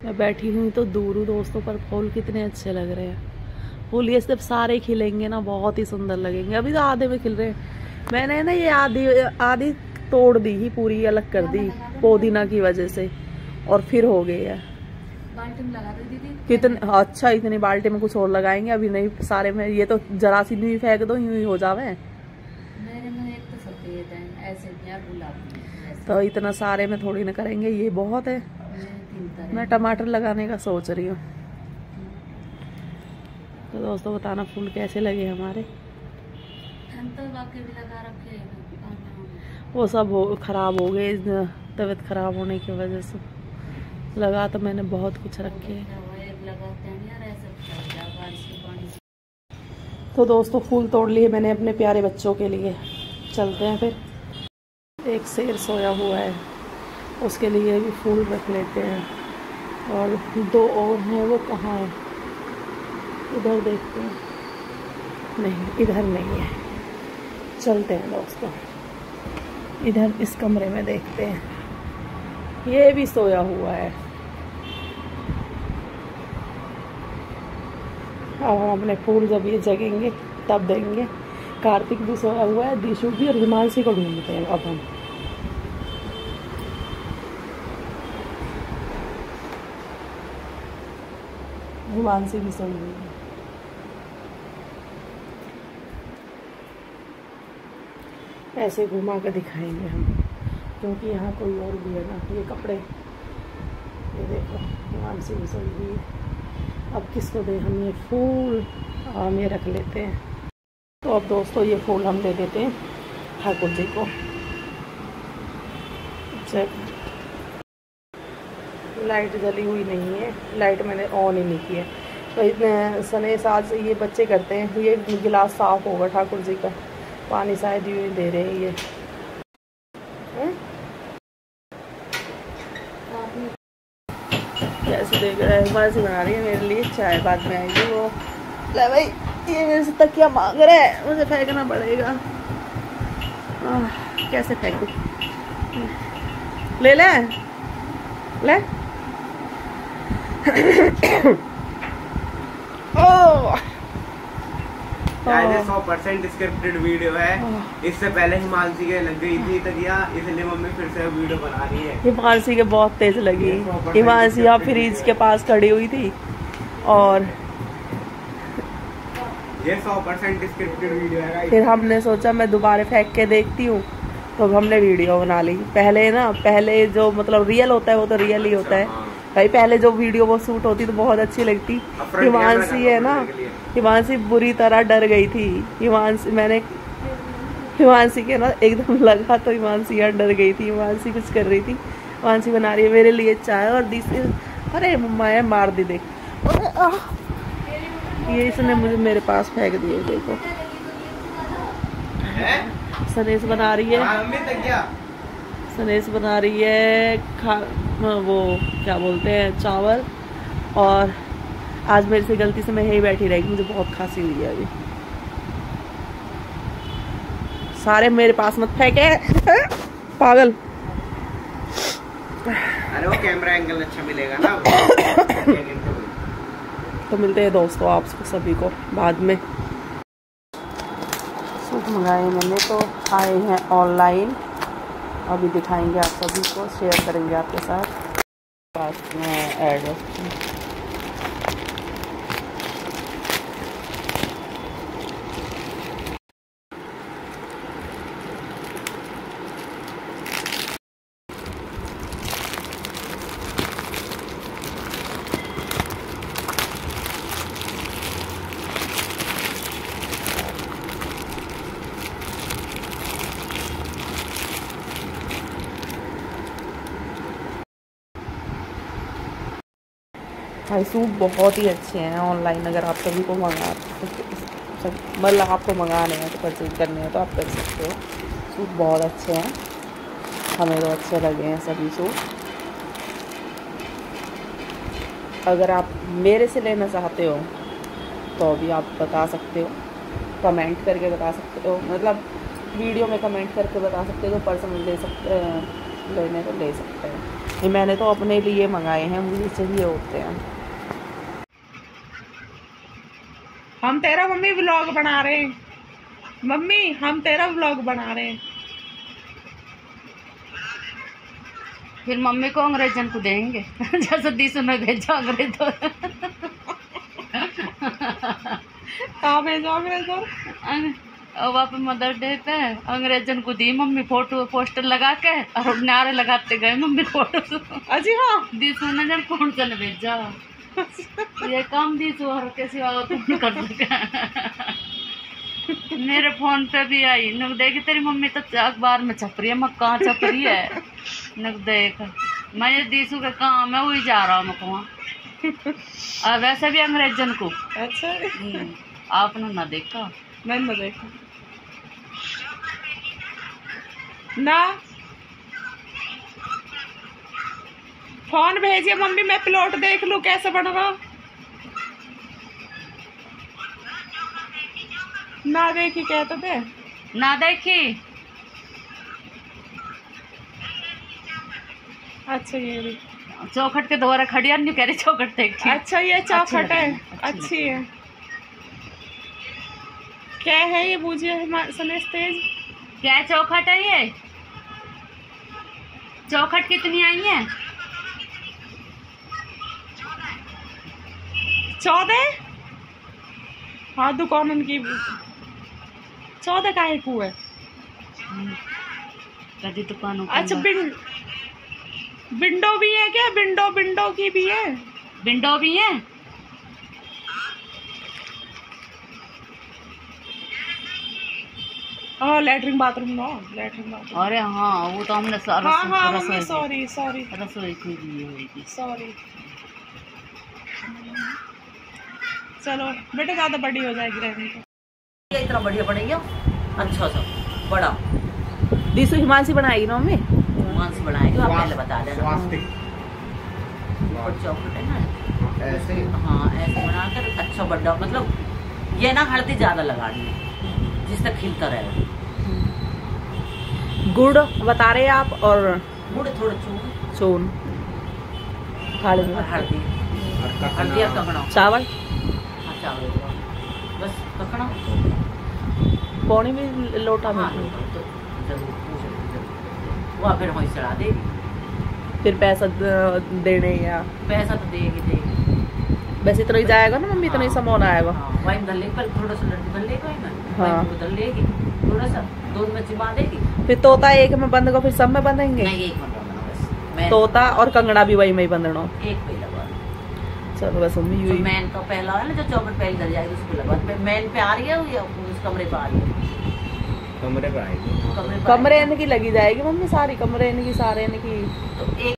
मैं बैठी हुई तो दूर हूँ दोस्तों पर फूल कितने अच्छे लग रहे हैं। फूल ये सिर्फ़ सारे खिलेंगे ना बहुत ही सुंदर लगेंगे। अभी तो आधे में खिल रहे हैं। मैंने ना ये आधी आधी तोड़ दी ही पूरी अलग कर दी पोदीना की वजह से और फिर हो गई है। कितने अच्छा इतनी बाल्टी में कुछ और लगाएँगे। अभी नहीं सारे में ये तो जरा सी नहीं फेंक दो यूँ ही हो जावे। तो, तो इतना सारे में थोड़ी ना करेंगे ये बहुत है। मैं टमाटर लगाने का सोच रही हूँ। तो दोस्तों बताना फूल कैसे लगे हमारे? तो वो सब हो खराब हो गए तबीयत खराब होने की वजह से। लगा तो मैंने बहुत कुछ रखे। तो दोस्तों फूल तोड़ लिए मैंने अपने प्यारे बच्चों के लिए। चलते हैं फिर। एक शेर सोया हुआ है। उसके लिए भी फूल रख लेते हैं। और दो और हैं, वो कहाँ है? इधर देखते हैं। नहीं, इधर नहीं है। चलते हैं दोस्तों। इधर इस कमरे में देखते हैं। ये भी सोया हुआ है। अब हम अपने फूल जब ये जगेंगे, तब देंगे। कार्तिक भी सोया हुआ है, दिशु भी और हिमांशी को ढूंढते हैं अब हम। हिमांशी भी सोई हुई है ऐसे घुमा कर दिखाएँगे हम, क्योंकि यहाँ कोई और भी है ना, ये कपड़े। ये देखो हिमांशी भी सोई हुई है अब किसको दे हम ये फूल? हम ये रख लेते हैं। तो अब दोस्तों, ये फूल हम दे देते हैं ठाकुर जी को। चल लाइट जली हुई नहीं है लाइट मैंने ऑन ही नहीं की है। तो इतने सनेस आज ये बच्चे करते हैं ये गिलास साफ़ होगा ठाकुर जी का। पानी शायद ये दे रहे हैं ये। कैसे देख रहे हैं बाजी बना रही है मेरे लिए चाय बाद में आएगी वो। ले भाई ये मेरे से तकिया मांग रहा है मुझे फेंकना पड़ेगा। आ, कैसे फेंकू? ले ले ले। सौ परसेंट स्क्रिप्टेड वीडियो है। इससे पहले हिमांशी के लग गई थी तकिया इसलिए मम्मी फिर से वीडियो बना रही है। हिमांशी के बहुत तेज लगी। हिमांशी यहाँ फ्रिज के पास खड़ी हुई थी और ये सौ परसेंट स्क्रिप्टेड वीडियो है फिर हमने सोचा मैं दोबारा फेंक के देखती हूँ। तो हमने वीडियो बना ली। पहले ना पहले जो मतलब रियल होता है वो तो रियल ही होता है। हाँ। भाई पहले जो वीडियो वो शूट होती तो बहुत अच्छी लगती। हिमांशी है ना हिमांशी बुरी तरह डर गई थी। हिमांशी मैंने हिमांशी के ना एकदम लगा तो हिमांशी यार डर गई थी। हिमांशी कुछ कर रही थी। हिमांशी बना रही है मेरे लिए चाय और दूसरी अरे माया मार दी देख। ये इसने मुझे मेरे पास फेंक दिए देखो। सनेस बना रही है। हाँ, सनेस बना रही है खा वो क्या बोलते हैं चावल। और आज मेरे से गलती से मैं यही बैठी रहेगी मुझे बहुत खांसी हुई है अभी। सारे मेरे पास मत फेंके। पागल। अरे वो कैमरा एंगल अच्छा मिलेगा ना। तो मिलते हैं दोस्तों आप सभी को बाद में। सूट मंगाए मैंने तो आए हैं ऑनलाइन अभी दिखाएँगे आप सभी को शेयर करेंगे आपके साथ। पास में एड्रेस भाई सूट बहुत ही अच्छे हैं ऑनलाइन अगर आप सभी को मंगा, सब मतलब आपको मंगाने हैं तो परचेज करने हैं तो आप कर सकते हो। सूट बहुत अच्छे हैं। हमें तो अच्छे लगे हैं सभी सूट अगर आप मेरे से लेना चाहते हो तो अभी आप बता सकते हो। कमेंट करके बता सकते हो। मतलब वीडियो में कमेंट करके बता सकते हो तो पर्सनल ले सकते हैं लेने तो ले सकते हैं। ये मैंने तो अपने लिए मंगाए हैं, मुझे चाहिए होते हैं। हम तेरा मम्मी व्लॉग बना रहे हैं। मम्मी हम तेरा व्लॉग बना रहे हैं। फिर मम्मी को अंग्रेजन को देंगे। जैसे दीसू ने भेजा अंग्रेज़ कहाँ भेजो अंग्रेज़ों और वहाँ पे मदर डे पे अंग्रेजन को दी मम्मी फ़ोटो पोस्टर लगा के और नारे लगाते गए मम्मी फ़ोटो। अजी हाँ। दीसू ने जब कौन सा भेजा? ये काम दीसू और के सिवा कौन कर सके। मेरे फ़ोन पे भी आई। नुक देखी तेरी मम्मी तो अखबार में छप रही है। मैं कहाँ छप रही है? नुक देख। मैं ये दीसू का काम है वही जा रहा हूँ मैं वैसे भी अंग्रेजन को। अच्छा। हम्म, आपने ना देखा? मैंने तो देखा। ना। फ़ोन भेजिए मम्मी मैं प्लॉट देख लूँ कैसे बन रहा ना देखी कहते थे ना देखी? अच्छा ये भी। चौखट के द्वारा खड़ी नहीं कह रही चौखट देखी। अच्छा ये चौखट है अच्छी है। क्या है ये बूझिए सलेश तेज क्या चौखट है ये? चौखट कितनी आई है? चौदह? हाँ दुकान उनकी चौदह का एक हुआ है। दुकानों अच्छा बिन विंडो भी है क्या? विंडो विंडो की भी है? विंडो भी है? हाँ latrine bathroom no latrine bathroom अरे हाँ वो तो हमने हाँ हाँ सॉरी सॉरी रसोई की दी होगी सॉरी चलो बेटा ज़्यादा बड़ी हो जाएगी रहने को इतना बढ़िया बनेगा अच्छा सा बड़ा। दिसु हिमांशी बनाएगी ना मम्मी? मांस बनाएगा आप पहले बता देना। स्वास्तिक। और चॉकलेट है ना? ऐसे। हाँ ऐसे बनाकर अच्छा बड़ा मतलब ये ना हल्दी ज़्यादा लगानी है जिससे खिलता रहेगा गुड़ बता रहे हैं आप और गुड़ थोड़ा चून। चून। हल्दी। हल्दी और ककड़ा चावल? हाँ चावल होगा। बस पौनी भी लोटा में हाँ तो ज़रूर फिर वहीं चढ़ा देगी फिर पैसा देने या पैसा तो देगी देगी वैसे इतना ही जाएगा ना मम्मी इतना ही सामान आएगा वहीं धल लेगी पहले थोड़ा सा लड्डू धल लेगा ना हाँ। वो धल लेगी थोड़ा सा दूध में चिपा देगी फिर तोता एक में बंद को फिर सब में बंधेंगे नहीं एक मिनट बना बस तोता और कंगड़ा भी वही में ही बंधना एक पे लगा चलो बस मम्मी जो यही मैन का पहला है ना जो चौकट पहले धल जाएगी उसको लगा मैन पे आ रही है या उस कमरे पे आ रही है? कमरे पे आएगी कमरे पे कमरे इनकी लगी जाएगी मम्मी सारी कमरे इनकी सारे इनकी। तो एक